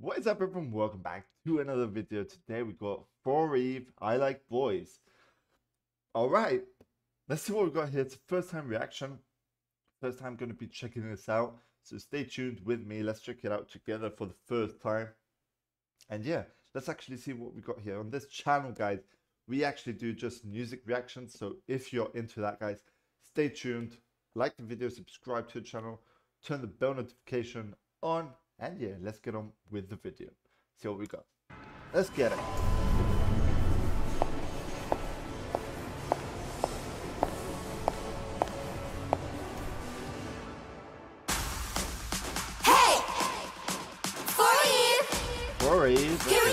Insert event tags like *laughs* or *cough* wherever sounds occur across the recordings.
What is up everyone? Welcome back to another video. Today we got 4EVE, I Like Boys. Alright, let's see what we got here. It's a first time reaction. First time going to be checking this out. So stay tuned with me. Let's check it out together for the first time. And yeah, let's actually see what we got here. On this channel, guys, we actually do just music reactions. So if you're into that, guys, stay tuned. Like the video, subscribe to the channel, turn the bell notification on and yeah, let's get on with the video. See what we got. Let's get it. Hey! 4EVE! For Eve.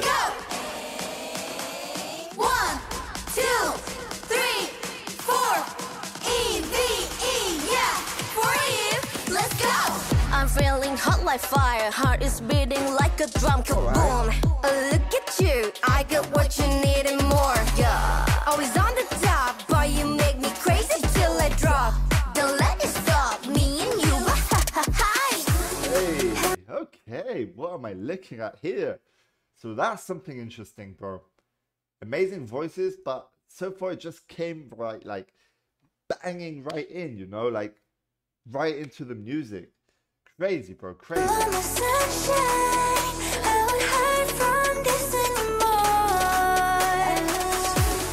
Like fire. Heart is beating like a drum. Kaboom! Uh, Look at you. I got what you need and more. Yeah. Always on the top. Boy, you make me crazy till I drop. Don't let it stop. Me and you. *laughs* Hi! Hey, okay, what am I looking at here? So that's something interesting, bro. Amazing voices, but so far it just came right, like banging right in, you know, like right into the music. Crazy, bro, crazy. I'm a sunshine. I won't hide from this anymore.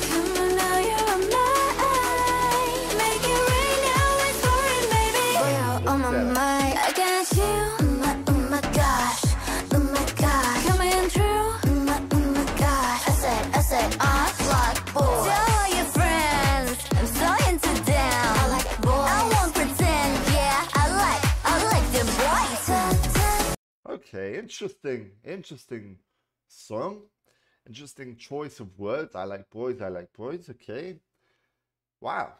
Come on now, you're mine. Make it rain now, it's pouring, baby. You're on my mind. I got you. Interesting, interesting song. Interesting choice of words. I like boys, I like boys. Okay. Wow.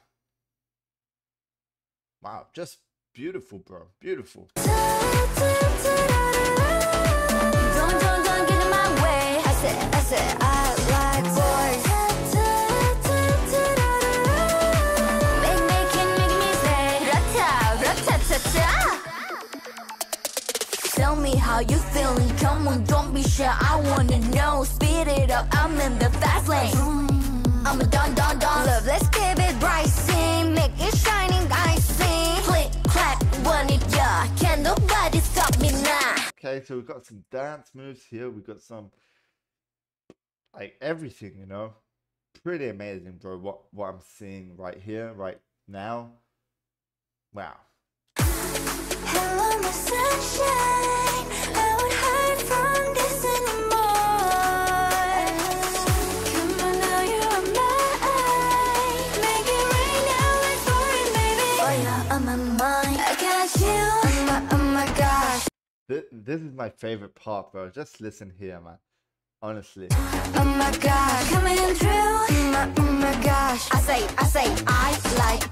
Wow, just beautiful, bro. Beautiful. You feeling. Come on, don't be shy. I wanna know. Speed it up. I'm in the fast lane. I'm a don don don. Love, let's give it bright. Sing, make it shining. I see Click clack, want it yeah. Can nobody stop me now? Okay, so we've got some dance moves here. We've got some like everything, you know. Pretty amazing, bro. What what I'm seeing right here, right now. Wow. Hello, my sunshine. This, this is my favorite part, bro. Just listen here, man. Honestly. Oh my gosh, coming through. My, oh my gosh. I say, I say, I like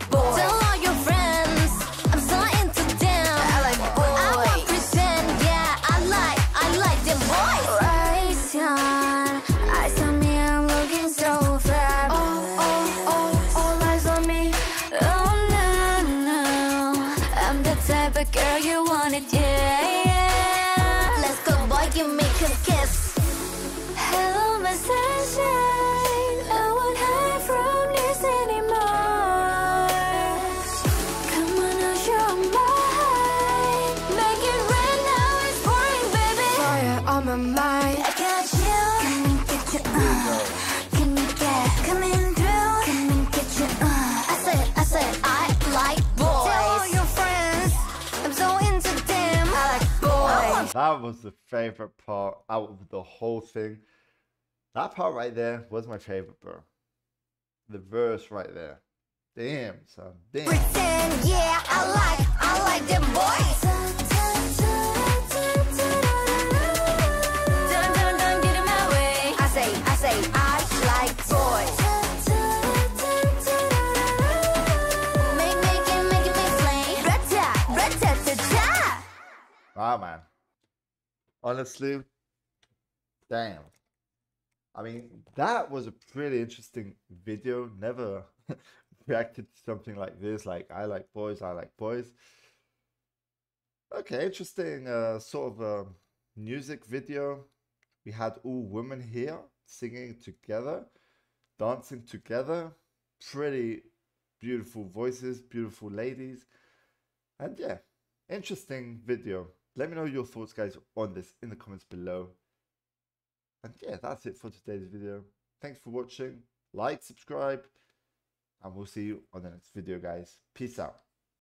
my sunshine. I won't hide from this anymore. Come on, now, you're mine. Make it rain now, it's pouring, baby. Fire on my mind. I got you. Come and get you, uh. Can you get coming through? Come and get you, uh. I said, I said, I like boys. Tell all your friends, I'm so into them. I like boys. That was the favorite part out of the whole thing. That part right there was my favorite, bro. The verse right there. Damn, son. Damn. Pretend, yeah, I like, I like them boys. Dun, dun, dun, get in my way. I say, I say, I like boys. Make, make it, make it, make flame. Rata, rata-ta-ta. Wow, man. Honestly, damn. I mean, that was a pretty interesting video. Never *laughs* reacted to something like this. Like, I like boys, I like boys. Okay, interesting uh, sort of um music video. We had all women here singing together, dancing together. Pretty beautiful voices, beautiful ladies. And yeah, interesting video. Let me know your thoughts, guys, on this in the comments below. And yeah, that's it for today's video. Thanks for watching. Like, subscribe, and we'll see you on the next video, guys. Peace out.